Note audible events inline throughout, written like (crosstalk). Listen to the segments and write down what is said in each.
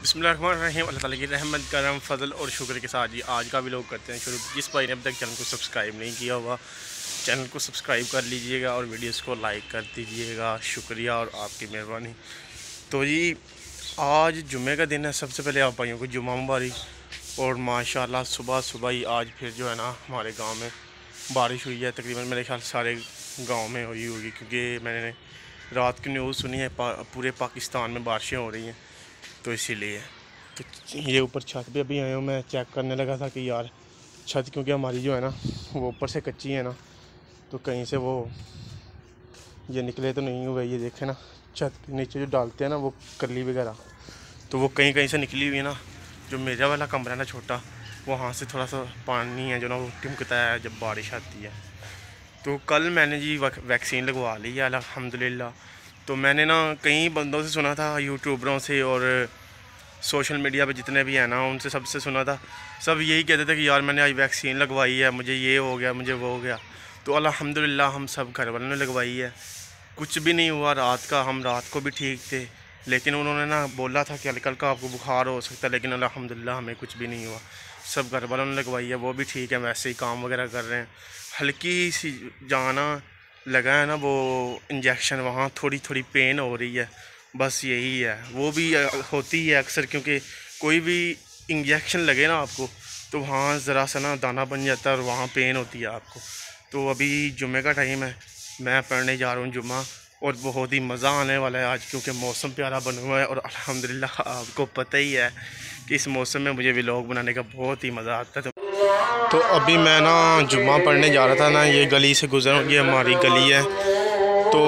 बिस्मिल्लाम अल्लाह ताला की रहमत करम फजल और शुक्र के साथ जी आज का भी लोग करते हैं शुरू। जिस भाई ने अब तक चैनल को सब्सक्राइब नहीं किया हुआ चैनल को सब्सक्राइब कर लीजिएगा और वीडियोस को लाइक कर दीजिएगा। शुक्रिया और आपकी मेहरबानी। तो जी आज जुमे का दिन है। सबसे पहले आप भाइयों को जुमा मुबारक। और माशाल्लाह सुबह सुबह ही आज फिर जो है ना हमारे गाँव में बारिश हुई है। तकरीबन मेरे ख्याल सारे गाँव में हुई होगी क्योंकि मैंने रात की न्यूज़ सुनी है पा, पूरे पाकिस्तान में बारिशें हो रही हैं। तो इसीलिए। तो ये ऊपर छत पे अभी आया हूँ, मैं चेक करने लगा था कि यार छत क्योंकि हमारी जो है ना, वो ऊपर से कच्ची है ना तो कहीं से वो, ये निकले तो नहीं हुए, ये देखे ना, छत के नीचे जो डालते हैं ना, वो कली वगैरह तो वो कहीं कहीं से निकली हुई है ना, जो मेरा वाला कमरा है ना छोटा, वहाँ से थोड़ा सा पानी है जो ना, वो टिमकता है जब बारिश आती है। तो कल मैंने जी वैक्सीन लगवा ली है अलहमदिल्ला तो मैंने ना कई बंदों से सुना था यूट्यूबरों से और सोशल मीडिया पे जितने भी हैं ना, उनसे सबसे सुना था। सब यही कहते थे कि यार मैंने आज वैक्सीन लगवाई है, मुझे ये हो गया, मुझे वो हो गया। तो अल्हम्दुलिल्लाह हम सब घर वालों ने लगवाई है। कुछ भी नहीं हुआ, रात का, हम रात को भी ठीक थे। लेकिन उन्होंने ना बोला था कि हल्का हल्का आपको बुखार हो सकता है, लेकिन अल्हम्दुलिल्लाह हमें कुछ भी नहीं हुआ। सब घर वालों ने लगवाई है, वो भी ठीक है, वैसे ही काम वगैरह कर रहे हैं। हल्की सी जाना लगा है ना वो इंजेक्शन वहाँ थोड़ी थोड़ी पेन हो रही है। बस यही है। वो भी होती है अक्सर क्योंकि कोई भी इंजेक्शन लगे ना आपको तो वहाँ ज़रा सा ना दाना बन जाता है और वहाँ पेन होती है आपको। तो अभी जुमे का टाइम है। मैं पढ़ने जा रहा हूँ जुम्मा और बहुत ही मज़ा आने वाला है आज क्योंकि मौसम प्यारा बना हुआ है और अल्हम्दुलिल्लाह आपको पता ही है कि इस मौसम में मुझे व्लॉग बनाने का बहुत ही मज़ा आता है। तो अभी मैं ना जुम्मा पढ़ने जा रहा था ना, ये गली से गुजर, ये हमारी गली है। तो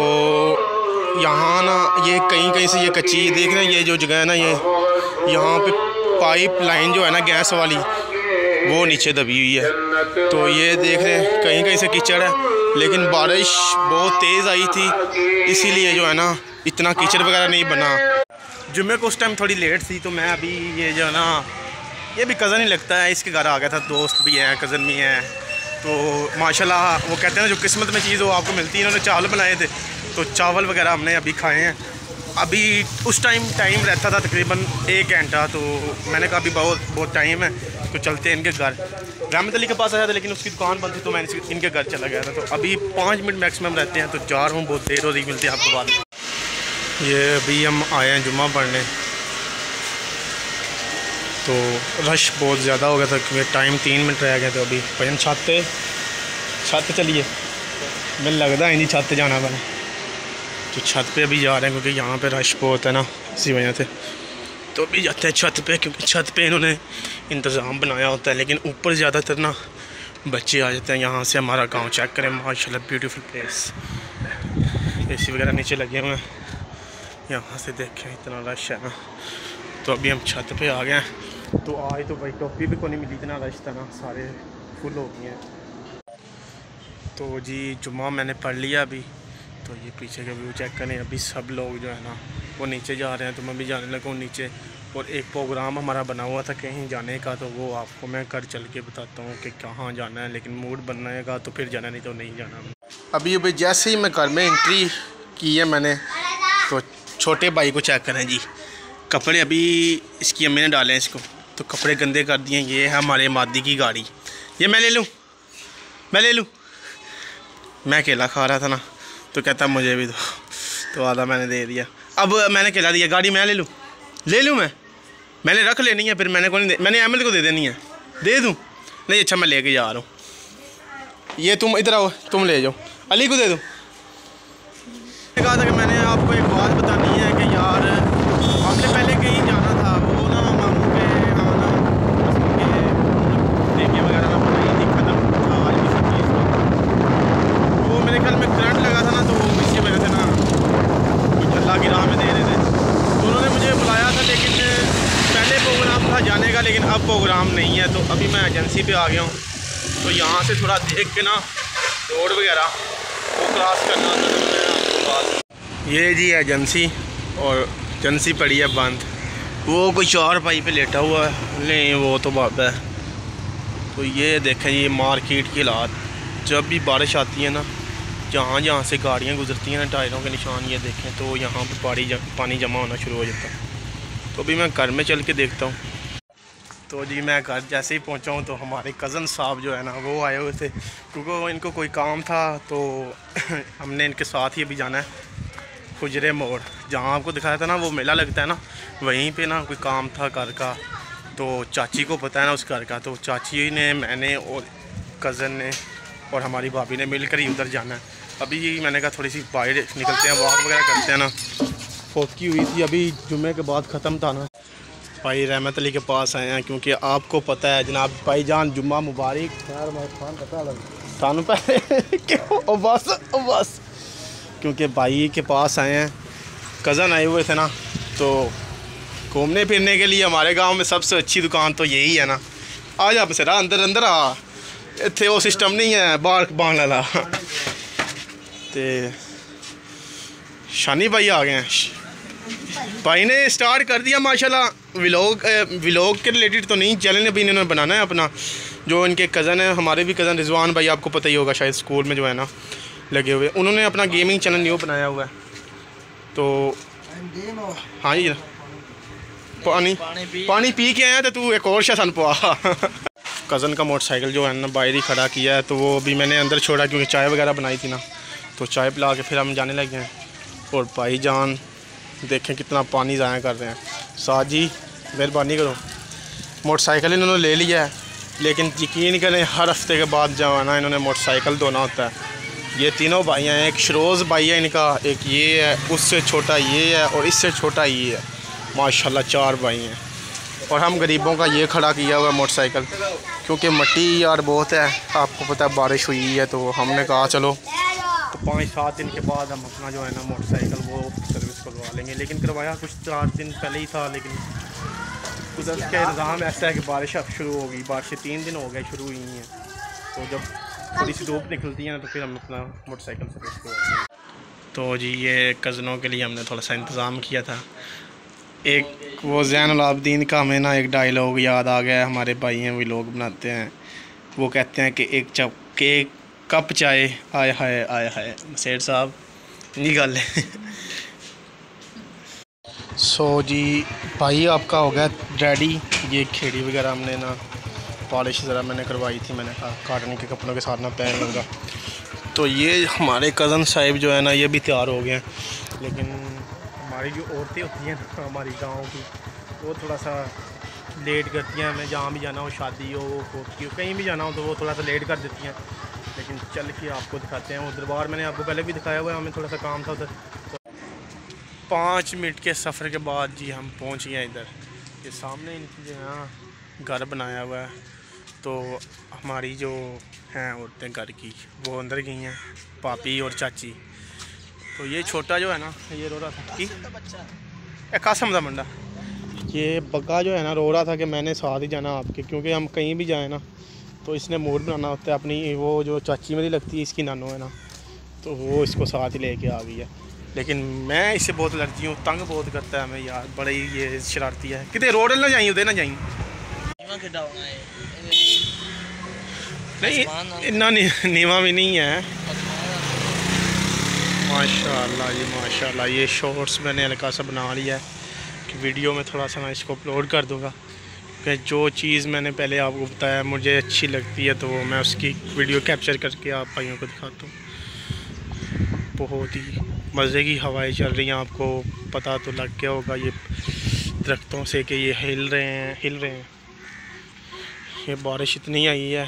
यहाँ ना, ये कहीं कहीं से ये कच्ची, देख रहे हैं, ये जो जगह है ना, ये, यहाँ पे पाइप लाइन जो है ना, गैस वाली, वो नीचे दबी हुई है। तो ये देख रहे हैं, कहीं कहीं से कीचड़ है, लेकिन बारिश बहुत तेज़ आई थी, इसीलिए जो है ना, इतना कीचड़ वगैरह नहीं बना। जुम्मे को उस टाइम थोड़ी लेट थी तो मैं अभी ये जो है ना ये भी कज़न ही लगता है, इसके घर आ गया था, दोस्त भी हैं कज़न भी हैं। तो माशाल्लाह, वो कहते हैं जो किस्मत में चीज़ वो आपको मिलती है। इन्होंने चावल बनाए थे तो चावल वगैरह हमने अभी खाए हैं। अभी उस टाइम टाइम रहता था तकरीबन एक घंटा तो मैंने कहा अभी बहुत बहुत टाइम है तो चलते हैं इनके घर। रहमत अली के पास आया था, लेकिन उसकी दुकान बंद थी तो मैं इनके घर चला गया था। तो अभी पाँच मिनट मैक्सिमम रहते हैं तो जा रहा हूँ, बहुत देर हो रही मिलती है आपको बाद ये अभी हम आए हैं जुम्मा पढ़ने। तो रश बहुत ज़्यादा हो गया था क्योंकि टाइम तीन मिनट रह गए थे अभी। भजन छत छत चलिए। मैं लगता है नहीं छत जाना पैना तो छत पे अभी जा रहे हैं क्योंकि यहाँ पे रश बहुत है ना, इसी वजह से। तो अभी जाते हैं छत पे क्योंकि छत पे इन्होंने इंतज़ाम बनाया होता है, लेकिन ऊपर ज़्यादातर ना बच्चे आ जाते हैं। यहाँ से हमारा गाँव चेक करें, माशाल्लाह ब्यूटीफुल प्लेस एसी वगैरह नीचे लगे हुए हैं। यहाँ से देखें, इतना रश है ना। तो अभी हम छत पे आ गए हैं। तो आज तो भाई टॉपी भी को नहीं मिली इतना रश था ना, सारे फुल हो गए हैं। तो जी, जुम्मा मैंने पढ़ लिया अभी। तो ये पीछे का व्यू चेक करें अभी सब लोग जो है ना, वो नीचे जा रहे हैं तो मैं भी जाने लगा हूँ नीचे। और एक प्रोग्राम हमारा बना हुआ था कहीं जाने का तो वो आपको मैं कर चल के बताता हूँ कि कहाँ जाना है, लेकिन मूड बनने तो फिर जाना, नहीं तो नहीं जाना। अभी अभी जैसे ही मैं घर में एंट्री की है मैंने तो छोटे भाई को चेक करें जी। कपड़े अभी इसकी अम्मी ने डाले हैं इसको। तो कपड़े गंदे कर दिए, ये है हमारे मादी की गाड़ी। ये मैं ले लूँ? मैं ले लूँ? मैं अकेला खा रहा था ना तो कहता मुझे भी दो। तो आधा मैंने दे दिया। अब मैंने कहला दिया, गाड़ी मैं ले लूँ? ले लूँ मैं? मैंने रख लेनी है, फिर मैंने को नहीं मैंने एम को दे देनी है। दे दूँ? नहीं अच्छा मैं लेके जा रहा हूँ। ये तुम इधर आओ, तुम ले जाओ। अली को दे दो। कहा था कि मैंने आपको एक बात बतानी है कि यार हमने पहले कहीं जाना था वो ना मामू के हाँ ना के वगैरह ना बनाई थी खत्म था आज की सब चीज़ वो मेरे ख्याल में करंट लगा था ना तो इसकी वजह से ना कुछ अल्लाह की राह में दे रहे थे तो उन्होंने मुझे बुलाया था लेकिन पहले प्रोग्राम था जाने का लेकिन अब प्रोग्राम नहीं है तो एजेंसी पे आ गया हूँ। तो यहाँ से थोड़ा देख के ना रोड वगैरह वो क्रॉस करना था ये जी एजेंसी और एजेंसी पड़ी है बंद। वो कोई चार पाई पे लेटा हुआ है। नहीं, वो तो बात है। तो ये देखें, ये मार्केट की हालात। जब भी बारिश आती है ना, जहाँ जहाँ से गाड़ियाँ गुजरती हैं ना, टायरों के निशान ये देखें तो यहाँ पर पानी जमा होना शुरू हो जाता है। तो अभी मैं घर में चल के देखता हूँ। तो जी मैं घर जैसे ही पहुँचा हूँ तो हमारे कज़न साहब जो है ना, वो आए हुए थे। क्योंकि इनको कोई काम था तो (clears throat) हमने इनके साथ ही अभी जाना है खुजरे मोड़। जहाँ आपको दिखाया था ना, वो मेला लगता है ना, वहीं पे ना कोई काम था घर का। तो चाची को पता है ना उस घर का तो चाची ने, मैंने और कज़न ने और हमारी भाभी ने मिलकर ही उधर जाना है। अभी मैंने कहा थोड़ी सी बाहर निकलते हैं वॉक वगैरह करते हैं ना। फोकी हुई थी, अभी जुम्मे के बाद ख़त्म था ना। भाई रहमत अली के पास आए हैं क्योंकि आपको पता है जनाब भाई जान जुम्मा मुबारक। थानू (laughs) क्यों? बस बस क्योंकि भाई के पास आए हैं कज़न आए हुए थे ना तो घूमने फिरने के लिए हमारे गाँव में सबसे अच्छी दुकान तो यही है ना। आ जा बसेरा अंदर अंदर आ। इतने वो सिस्टम नहीं है बाहर बाण वाला तो शानी भाई आ गए हैं। भाई ने स्टार्ट कर दिया माशाल्लाह। व्लॉग व्लॉग के रिलेटेड तो नहीं चैनल अभी इन्होंने बनाना है अपना। जो इनके कज़न है हमारे भी कज़न रिजवान भाई आपको पता ही होगा शायद स्कूल में जो है ना लगे हुए। उन्होंने अपना गेमिंग चैनल न्यू बनाया हुआ है। तो हाँ जी पानी पानी पी। के आया तो तू एक और शासन पा कज़न का मोटरसाइकिल जो है ना बाहर ही खड़ा किया है तो वो अभी मैंने अंदर छोड़ा क्योंकि चाय वगैरह बनाई थी ना। तो चाय पिला के फिर हम जाने लगे हैं। और भाई जान देखें कितना पानी ज़ाया कर रहे हैं। साथ जी, मेहरबानी करो। मोटरसाइकिल इन्होंने ले लिया है, लेकिन यकीन करें, हर हफ़्ते के बाद जो है ना इन्होंने मोटरसाइकिल धोना होता है। ये तीनों भाई हैं, एक शरोज़ भाई है इनका, एक ये है, उससे छोटा ये है और इससे छोटा ये है। माशाल्लाह, चार भाई हैं। और हम गरीबों का ये खड़ा किया हुआ मोटरसाइकिल, क्योंकि मट्टी यार बहुत है। आपको पता है, बारिश हुई है तो हमने कहा, चलो तो पाँच सात दिन के बाद हम अपना जो है ना मोटरसाइकिल वो सर्विस करवा लेंगे। लेकिन करवाया कुछ चार दिन पहले ही था, लेकिन कुदरत का निज़ाम ऐसा है कि बारिश अब शुरू हो गई बारिशें तीन दिन हो गए, शुरू हुई हैं। तो जब थोड़ी सी धूप निकलती है ना तो फिर हम अपना मोटरसाइकिल सर्विस करवाते तो जी, ये कज़नों के लिए हमने थोड़ा सा इंतज़ाम किया था। एक वो जैन आबदीन का हमें ना एक डायलॉग याद आ गया हमारे भाई हैं वही लोग बनाते हैं। वो कहते हैं कि एक चप, के कप चाय आय हाय आय हाय, सेठ साहब नहीं गल है। सो जी, भाई आपका हो गया रेडी ये खेड़ी वगैरह हमने ना पॉलिश ज़रा मैंने करवाई थी, मैंने कहा काटन के कपड़ों के साथ ना पहन लूँगा। तो ये हमारे कज़न साहिब जो है ना, ये भी तैयार हो गए हैं। लेकिन हमारी जो औरतें होती हैं ना, हमारी गाँव की, वो थोड़ा सा लेट करती हैं। हमें जहाँ भी जाना हो, शादी हो कोठी हो, कहीं भी जाना हो तो वो थोड़ा सा लेट कर देती हैं। चल के आपको दिखाते हैं वो दरबार। मैंने आपको पहले भी दिखाया हुआ है, हमें थोड़ा सा काम था उधर। पाँच मिनट के सफ़र के बाद जी हम पहुँच गए इधर। ये सामने इनकी जो है घर बनाया हुआ है। तो हमारी जो हैं औरतें घर की, वो अंदर गई हैं, पापी और चाची। तो ये छोटा जो है ना, ये रो रहा था कि? कासम का मंडा ये बग्गा जो है ना, रो रहा था कि मैंने साथ ही जाना आपके, क्योंकि हम कहीं भी जाए ना तो इसने मूड बनाना होता है अपनी वो जो चाची मेरी लगती है इसकी नानो है ना तो वो इसको साथ ही लेके आ गई है। लेकिन मैं इससे बहुत लड़ती हूँ तंग बहुत करता है हमें यार बड़े ही ये शरारती है। कितने रोड ना जाइए उधर ना जाइए नहीं इतना नीवा भी नहीं है। माशाल्लाह जी माशाल्लाह ये शॉर्ट्स मैंने हल्का सा बना लिया है कि वीडियो में थोड़ा सा मैं इसको अपलोड कर दूँगा। कि जो चीज़ मैंने पहले आपको बताया मुझे अच्छी लगती है तो मैं उसकी वीडियो कैप्चर करके आप भाइयों को दिखाता हूँ। बहुत ही मज़े की हवाएँ चल रही हैं, आपको पता तो लग गया होगा ये दरख्तों से कि ये हिल रहे हैं, हिल रहे हैं। ये बारिश इतनी आई है।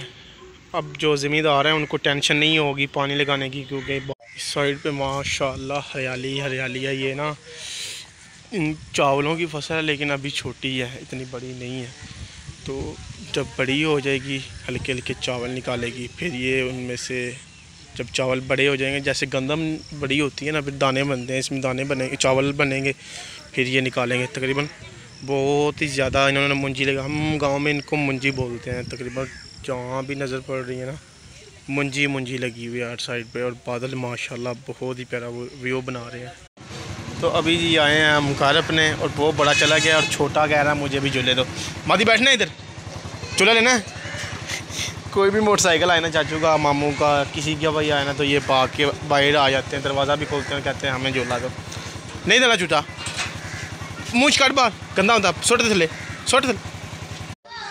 अब जो ज़मींदार हैं, उनको टेंशन नहीं होगी पानी लगाने की, क्योंकि इस साइड पे माशाल्लाह हरियाली हरियाली है ये ना। इन चावलों की फ़सल है, लेकिन अभी छोटी है, इतनी बड़ी नहीं है। तो जब बड़ी हो जाएगी, हल्के हल्के चावल निकालेगी, फिर ये उनमें से जब चावल बड़े हो जाएँगे, जैसे गंदम बड़ी होती है ना, फिर दाने बनते हैं, इसमें दाने बनेंगे, चावल बनेंगे, फिर ये निकालेंगे तकरीबन। बहुत ही ज़्यादा इन्होंने मुंजी लगा, हम गाँव में इनको मुंजी बोलते हैं, तकरीबन जहाँ भी नज़र पड़ रही है ना, मुंजी मुंजी लगी हुई है हर साइड पे, और बादल माशाल्लाह बहुत ही प्यारा व्यू बना रहे हैं। तो अभी जी आए हैं हम घर अपने और वो बड़ा चला गया और छोटा कह रहा है, मुझे भी झूले दो। मादी बैठना इधर। चूल्हा लेना कोई भी मोटरसाइकिल आए ना चाचू का, मामू का, किसी का भाई आए ना तो ये पाक के बाहर आ जाते हैं, दरवाज़ा भी खोलते हैं कहते हैं, हमें झूला दो। नहीं देना झूठा। मुँह काट बार गंदा होता, सुट थले सुट थले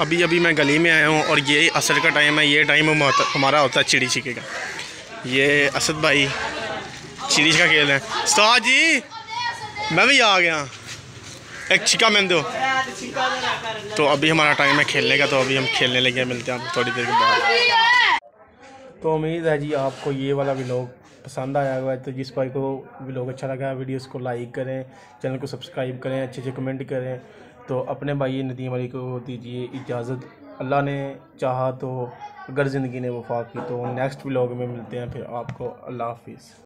अभी अभी मैं गली में आया हूँ और ये असर का टाइम है, ये टाइम हमारा होता है चिड़ी छिके का। ये असद भाई चिड़ी का खेल है। उस्ताद जी! मैं भी आ गया। एक छिका मैन दो तो अभी हमारा टाइम है खेलने का तो अभी हम खेलने लगे मिलते हैं थोड़ी देर के बाद। तो उम्मीद है जी आपको ये वाला व्लॉग पसंद आया हुआ है तो जिस भाई को व्लॉग अच्छा लगा वीडियोस को लाइक करें चैनल को सब्सक्राइब करें अच्छे अच्छे कमेंट करें तो अपने भाई नदीम अली को दीजिए इजाज़त। अल्लाह ने चाहा तो अगर ज़िंदगी ने वफा की तो नेक्स्ट व्लॉग में मिलते हैं, फिर आपको अल्लाह हाफिज़।